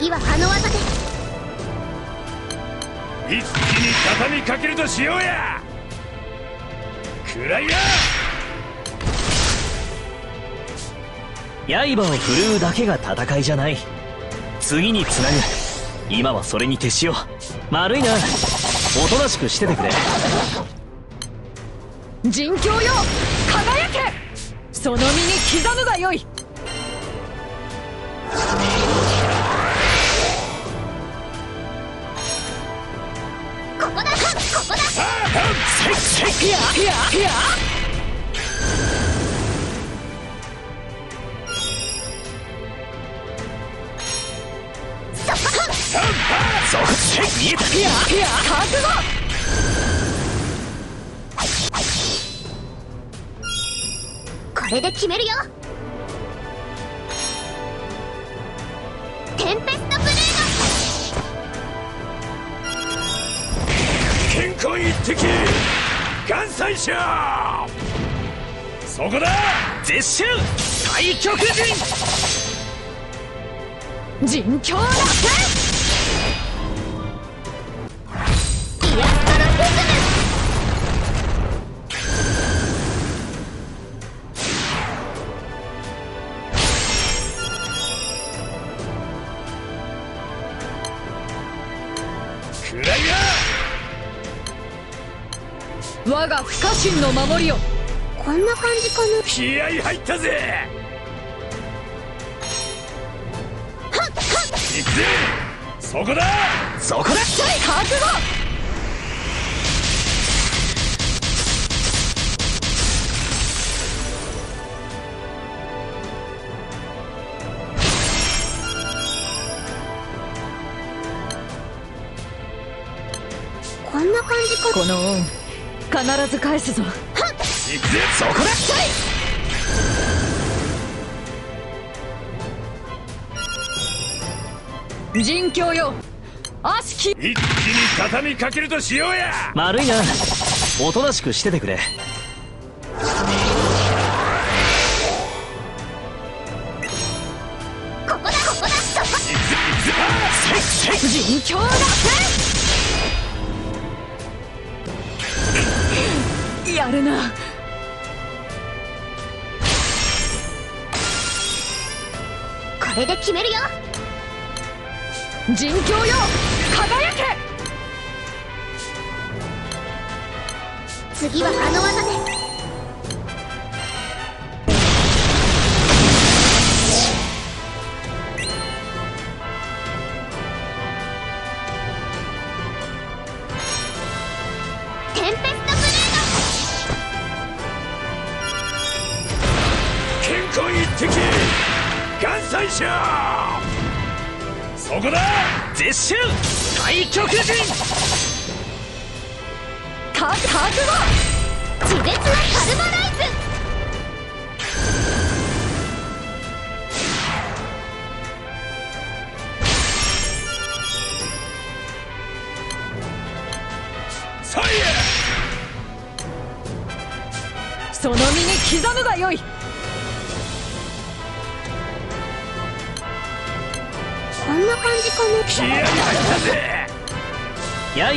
次はあの技で一気に畳みかけるとしようや。くらいや刃を振るうだけが戦いじゃない。次につなぐ。今はそれに徹しよう。丸いな。おとなしくしててくれ。人狂よ。輝け。その身に刻むがよいこだここだせっせいやいやいやそこ見えたいやこれで決めるよ。そこだ。絶襲太極陣。人狂だド我が不可侵の守りを。ムこんな感じかな？気合入ったぜ！行くぜ！そこだ！そこだ！覚悟！こんな感じかこの恩必ず返すぞ。行くぜそこだ。人狂よ。悪しき。一気に畳みかけるとしようや。丸いな。おとなしくしててくれ。ここだここだ。そこ行くぜ行くぜ人狂だ決めるよ。人教よ。輝け。次はあの技で。そこだ絶襲太極陣か覚悟ード地絶なカルマライズそいやその身に刻むがよい感じかな気合入ったぜ。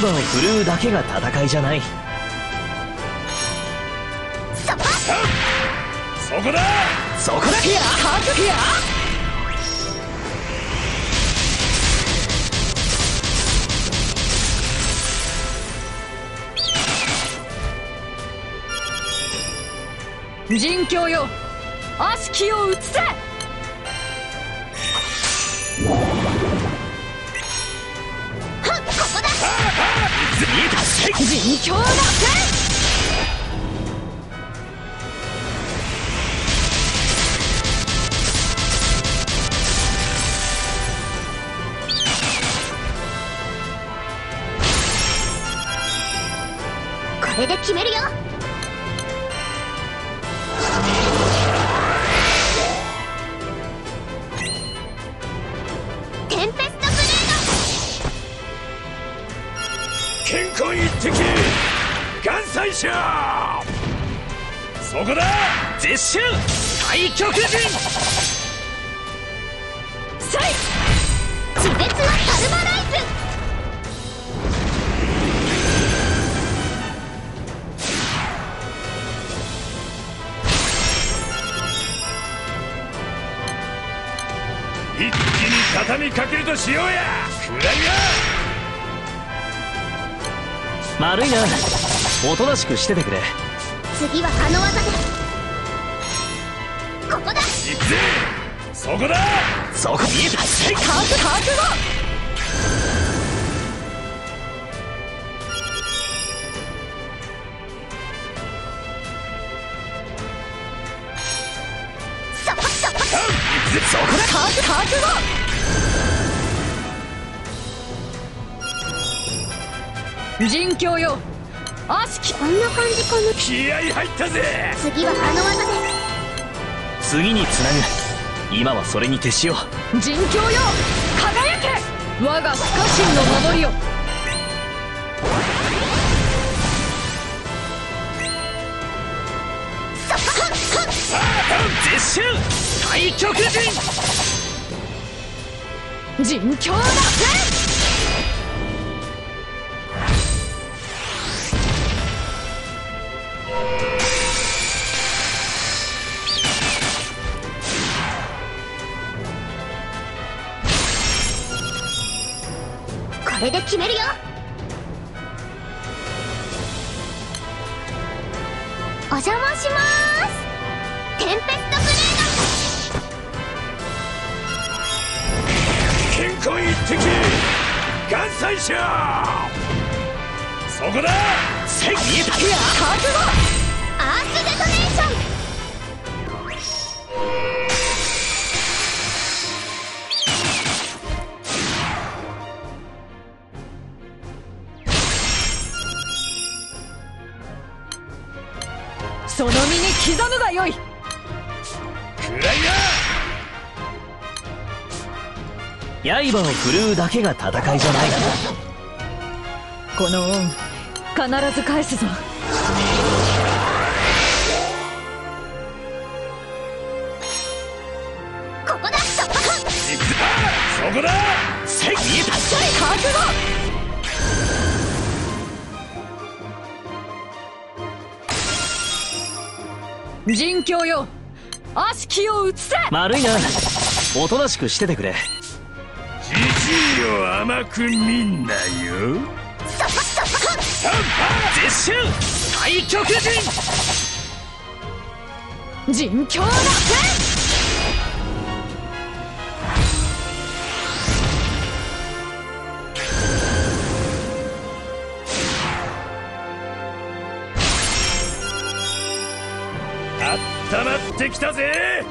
刃を振るうだけが戦いじゃない。そこそこだ。そこだいや。覚いや。人狂よ。悪しきを移せ人狂だこれで決めるよ。関西者そこだ。絶襲太極陣しゃい地絶のタルバライ一気に畳みかけるとしようや。くらい丸いなおとなしくしててくれ。ズ次はあの技で。ここだ。が行くぜ。そこだ。そこ。見えた覚覚悟そこそこ。行くぜそこだ覚覚悟人教よ悪しきこんな感じかな。気合入ったぜ。次はあの技で。次につなぐ。今はそれに徹しよう。人教よ。輝け。我が不可侵の守りよ絶襲太極陣人教だこれで決めるよ。お邪魔します。テンペストブレード健康一滴岩彩者。そこだ。せい見えた覚悟。アースデトネーション。刻むがよい。くらい刃を振るうだけが戦いじゃない。この恩必ず返すぞ人教よ。悪しきを移せ。丸いな。おとなしくしててくれ。じじいを甘く見んなよ。絶襲太極陣人教だってきたぜ。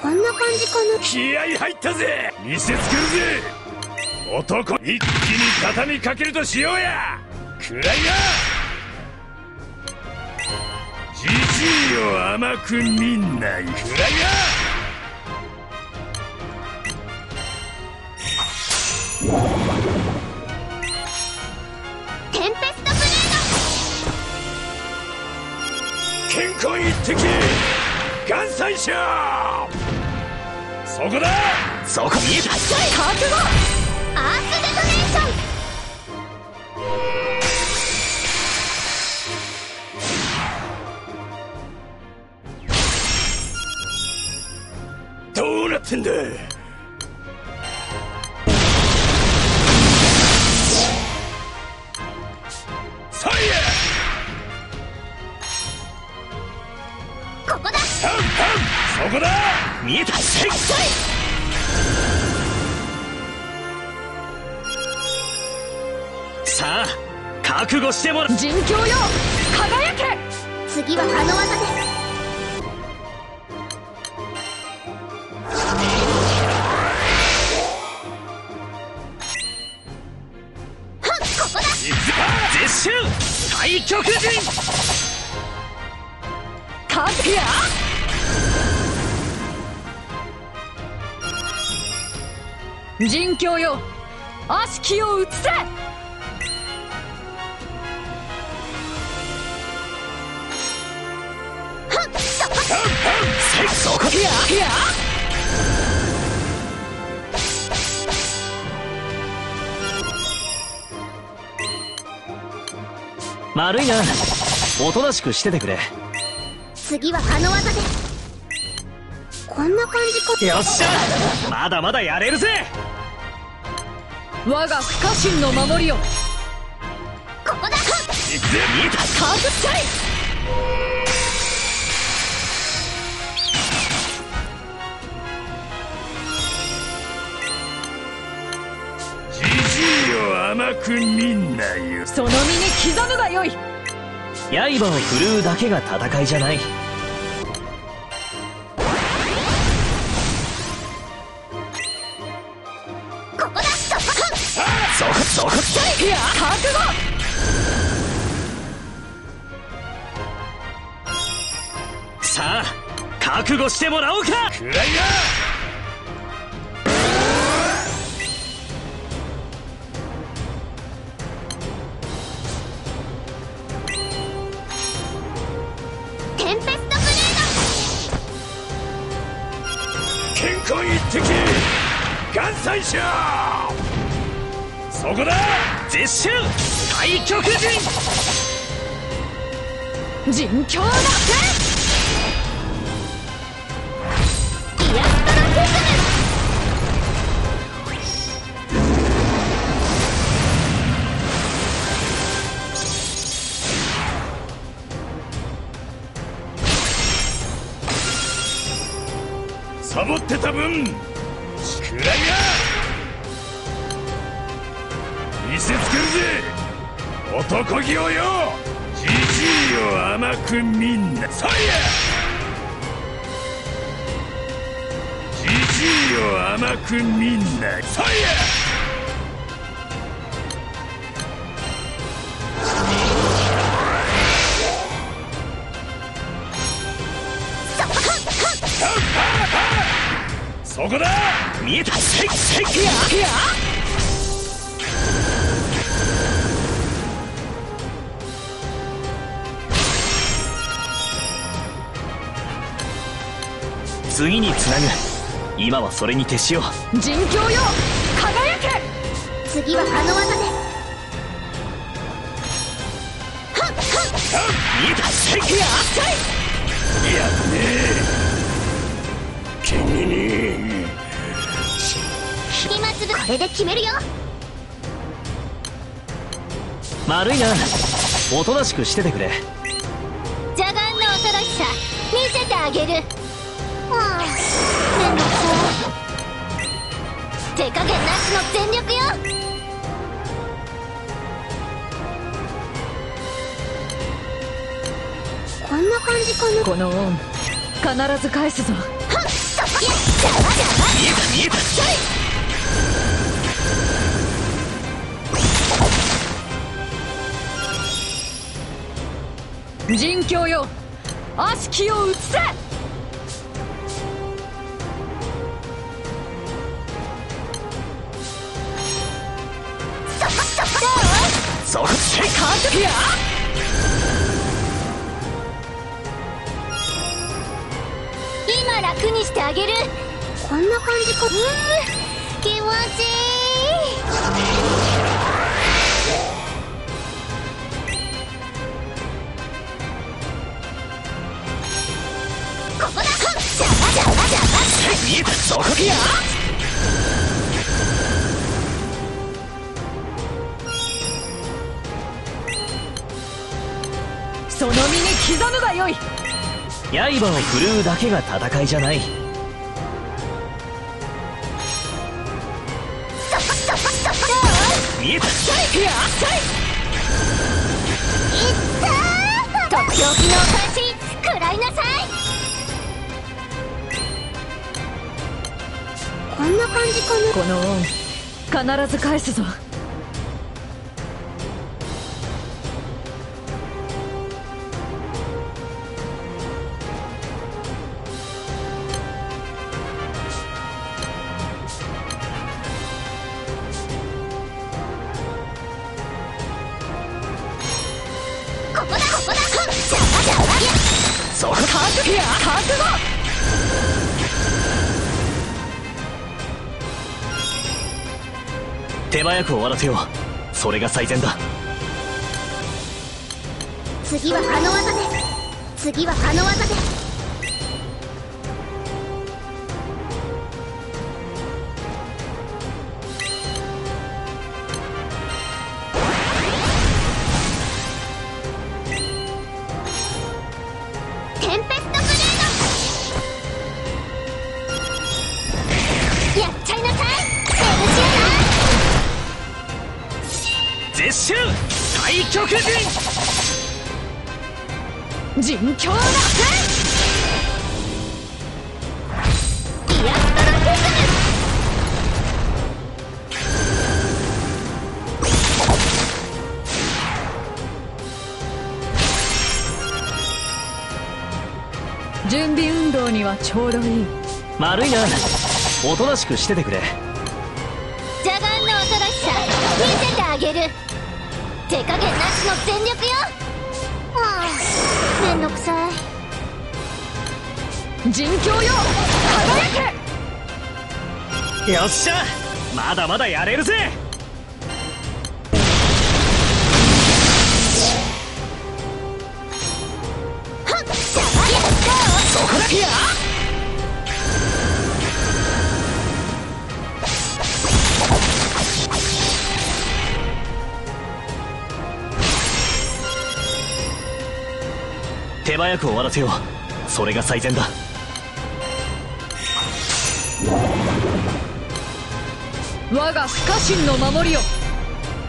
こんな感じかな。気合入ったぜ。見せつけるぜ。男一気に畳みかけるとしようや。くらいがじじいを甘く見んないくらいがテンペス健康一滴岩彩者そこだ。そこ見えた覚悟ドアースデトネーション。どうなってんだ覚悟してもら人教よ。輝け。次はあの技で。極陣人教よ。悪しきを移せ悪いな。おとなしくしててくれ。次はあの技で。こんな感じか。よっしゃ。まだまだやれるぜ。我が不可侵の守りを。ここだ。見たカーブスタイルく見んなよ。その身に刻むがよい。刃を振るうだけが戦いじゃない。ここだ。そこそこそこいや覚悟。さあ覚悟してもらおうか。くらいなだ絶襲太極陣人狂だサボってた分男気をよじじいを甘く見んなそりゃじじいを甘く見んなそりゃそこだ見えたせいせいいやや次につなぐ。今はそれに徹しよう。人狂よ！輝け！次はあの技で。見えたせいい。ややっねえ。君に。今すぐこれで決めるよ。丸いな。おとなしくしててくれ。ジャガンの恐ろしさ。見せてあげるはあめんどくさい。手加減なしの全力よ。こんな感じかな。この恩必ず返すぞ。はっそこ。いやジャバジャバ見えた。見えた人狂よ。悪しきを移せ気持ちいい。その身に刻むがよい刃を振るうだ。けが戦いじゃないたいやいったー。とっておきのお返し食らいなさい。こんな感じかな。この恩必ず返すぞ。そこ覚手早く終わらせよう。それが最善だ。次はあの技で次はあの技で準備運動にはちょうどいい。丸いな。おとなしくしててくれ。邪眼の恐ろしさ見せてあげる。手加減なしの全力よ。はあめんどくさい。人狂よ。輝け。よっしゃ。まだまだやれるぜ手早く終わらせよう。それが最善だ。我が不可侵の守りよ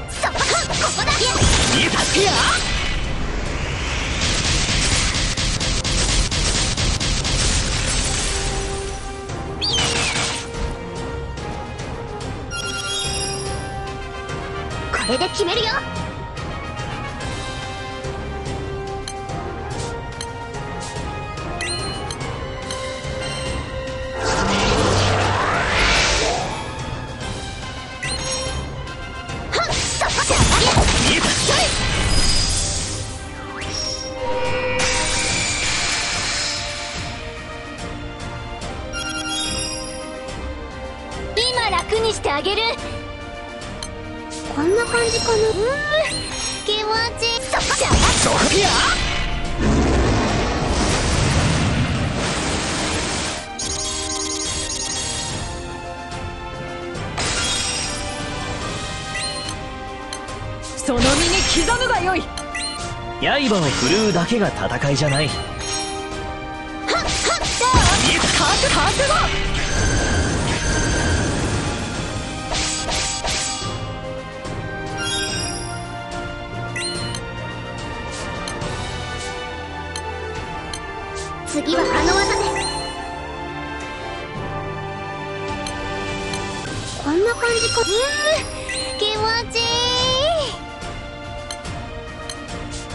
そこここだ見えたや。これで決めるよな感じかな。うん気持ちいい。そこじゃ？そこやその身に刻むがよい。刃を振るうだけが戦いじゃない。はっはっど覚悟次はあの技でこんな感じかうん気持ちいい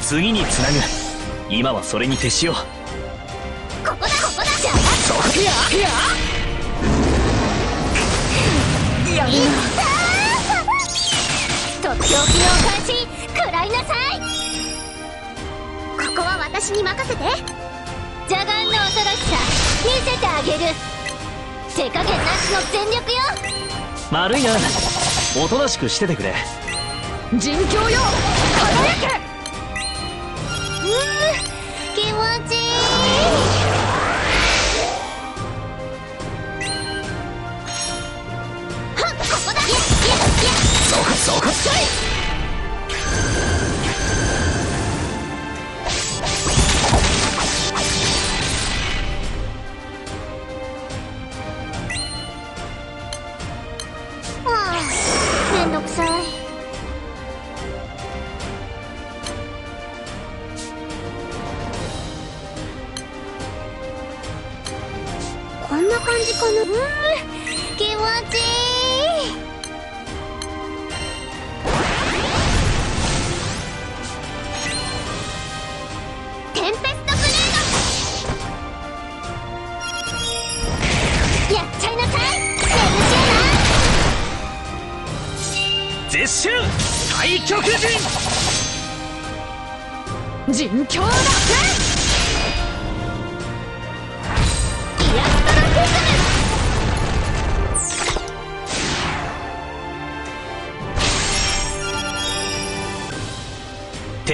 次につなぐ。今はそれに徹しよう。ここだここだ。じゃあそこやや。るとっておきのお返し食らいなさい。ここは私に任せて。邪眼の恐ろしさ見せてあげる。手加減なしの全力よ。丸いな。おとなしくしててくれ。人狂よ。輝け。うん気持ちいい。はっここだ。いやいやいやそこそこな感じかな？うん気持ちいい。テンペストブレード。やっちゃいなさい。セルシアナ絶種太極陣人狂だ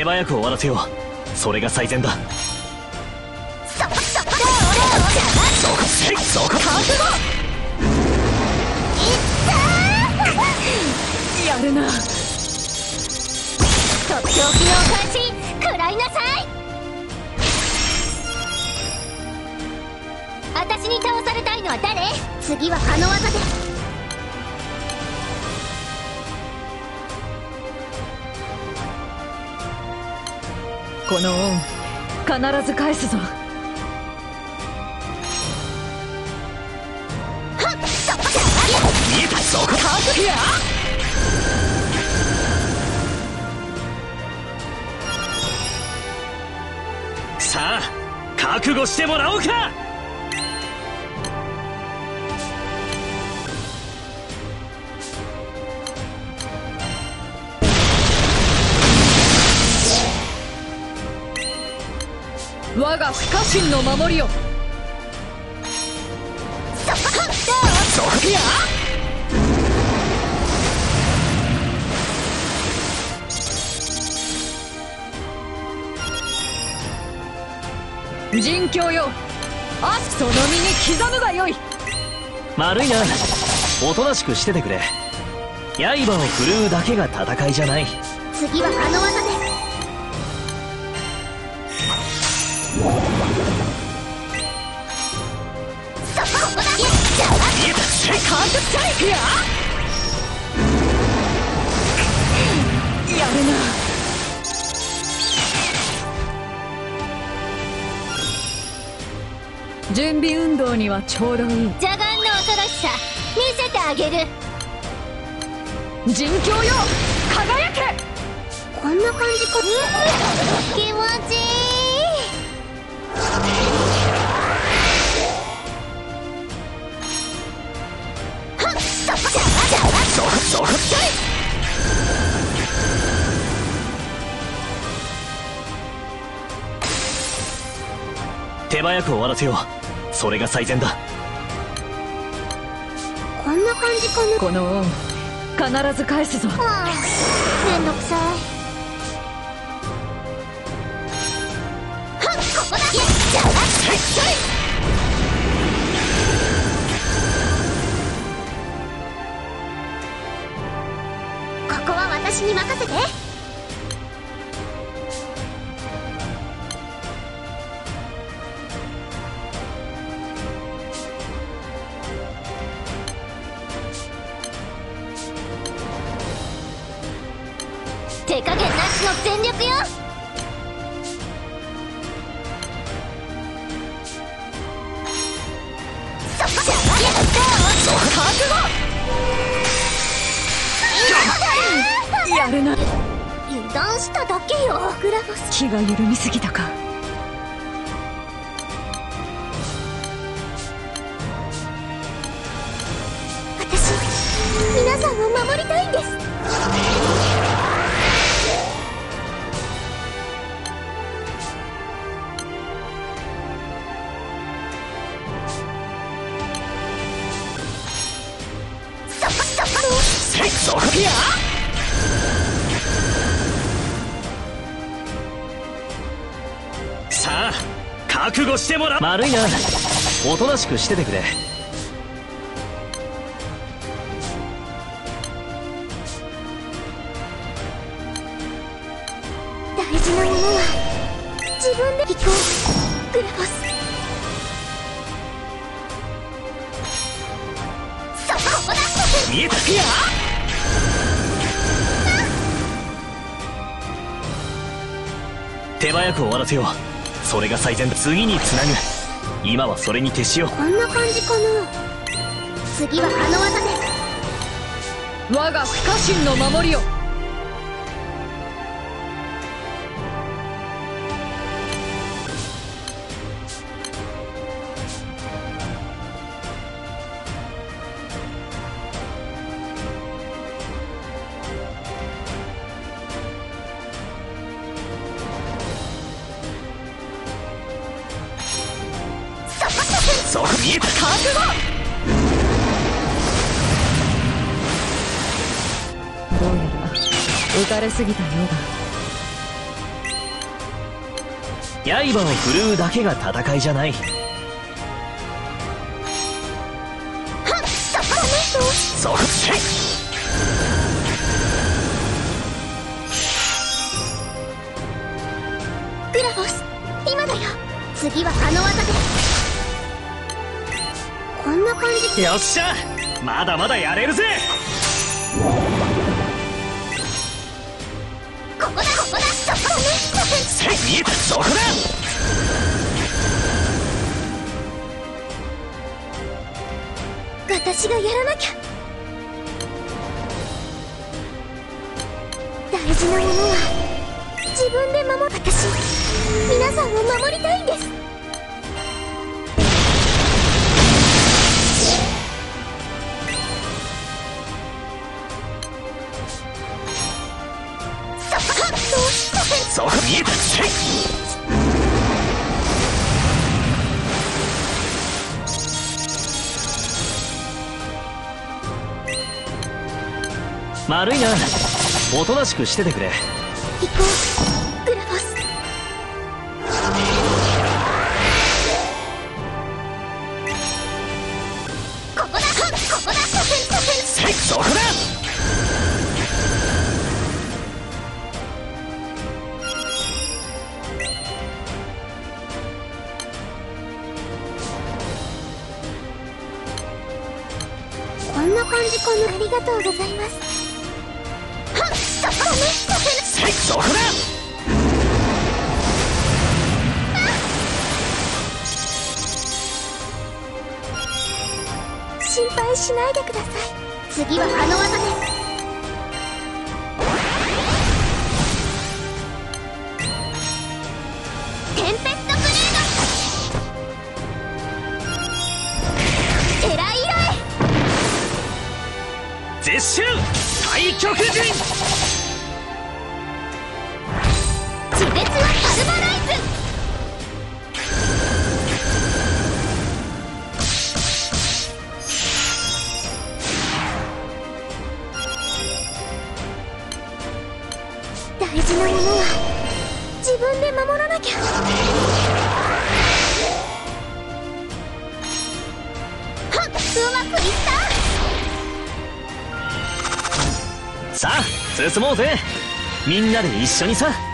早く終わらせよう。それが最善だ。そそそこそこせいそこ覚やるなとっておきのお返し食らいなさい私に倒されたいのは誰次はあの技でこの恩必ず返すぞ。はっそこ見えたそこいや。さあ覚悟してもらおうか我が不可侵の守りを。そこや人教よ。あその身に刻むがよい。丸いな。おとなしくしててくれ。刃を振るうだけが戦いじゃない。次はあの技ややるな。準備運動にはちょうどいい。邪眼の恐ろしさ。見せてあげる。人教よ。輝け。こんな感じか。気持ちいい手早く終わらせよう。それが最善だ。こんな感じかな。この恩必ず返すぞ。はあめんどくさい私に任せて。手加減なしの全力よ。しただけよ。グラボス気が緩みすぎたか。覚悟してもらう。丸いな。おとなしくしててくれ。大事なものは自分で行こう。グラフォス。そここだ見えたいや？手早く終わらせようそれが最善だ次につなぐ今はそれに徹しよう。こんな感じかな。次はあの技で。我が不可侵の守りをどうやら浮かれすぎたようだ刃を振るうだけが戦いじゃない。はっそこグラフォス今だよ。次はあの技で。こんな感じよっしゃ。まだまだやれるぜ私がやらなきゃ。大事なものは自分で守る。私皆さんを守りたいんです。丸いな。おとなしくしててくれ。行こうグラフォス。ここだここだそこだ。こんな感じかなありがとうございます進もうぜ。みんなで一緒にさ。